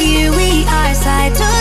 here we are, side to side.